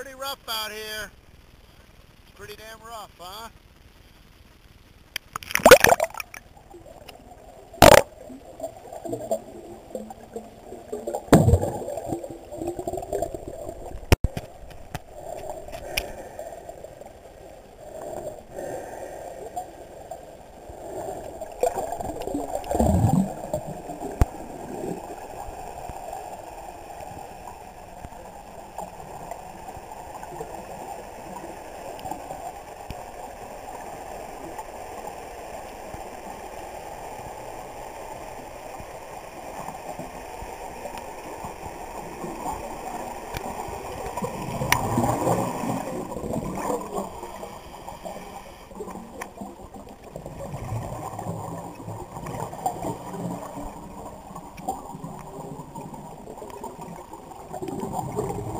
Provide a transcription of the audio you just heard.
pretty rough out here. It's pretty damn rough, huh? You